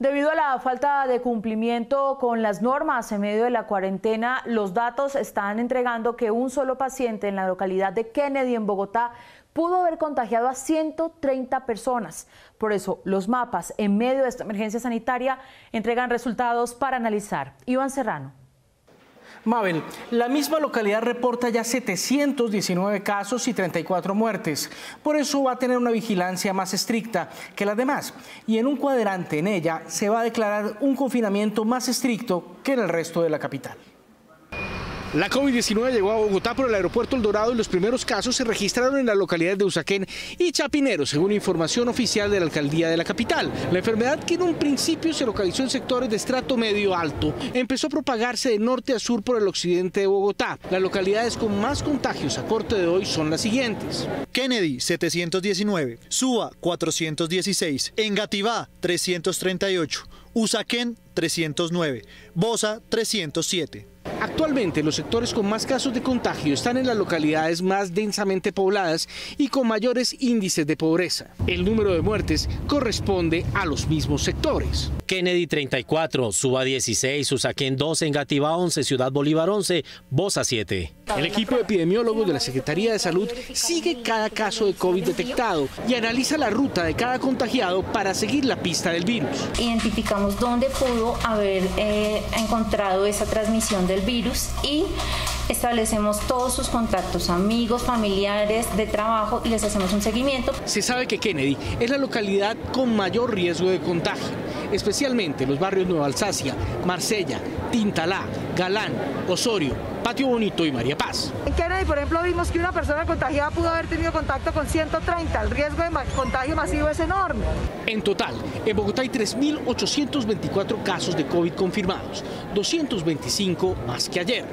Debido a la falta de cumplimiento con las normas en medio de la cuarentena, los datos están entregando que un solo paciente en la localidad de Kennedy, en Bogotá, pudo haber contagiado a 130 personas. Por eso, los mapas en medio de esta emergencia sanitaria entregan resultados para analizar. Iván Serrano. Mabel, la misma localidad reporta ya 719 casos y 34 muertes. Por eso va a tener una vigilancia más estricta que las demás. Y en un cuadrante en ella se va a declarar un confinamiento más estricto que en el resto de la capital. La COVID-19 llegó a Bogotá por el aeropuerto El Dorado y los primeros casos se registraron en las localidades de Usaquén y Chapinero, según información oficial de la alcaldía de la capital. La enfermedad, que en un principio se localizó en sectores de estrato medio alto, empezó a propagarse de norte a sur por el occidente de Bogotá. Las localidades con más contagios a corte de hoy son las siguientes. Kennedy, 719, Suba, 416, Engativá, 338, Usaquén, 309, Bosa, 307. Actualmente los sectores con más casos de contagio están en las localidades más densamente pobladas y con mayores índices de pobreza. El número de muertes corresponde a los mismos sectores. Kennedy 34, Suba 16, Usaquén 12, Engativá 11, Ciudad Bolívar 11, Bosa 7. El equipo de epidemiólogos de la Secretaría de Salud sigue cada caso de COVID detectado y analiza la ruta de cada contagiado para seguir la pista del virus. Identificamos dónde pudo haber eh, encontrado esa transmisión del y establecemos todos sus contactos, amigos, familiares, de trabajo y les hacemos un seguimiento. Se sabe que Kennedy es la localidad con mayor riesgo de contagio, especialmente los barrios Nueva Alsacia, Marsella, Tintalá, Galán, Osorio, Patio Bonito y María Paz. En Kennedy, por ejemplo, vimos que una persona contagiada pudo haber tenido contacto con 130. El riesgo de contagio masivo es enorme. En total, en Bogotá hay 3.824 casos de COVID confirmados, 225 más que ayer.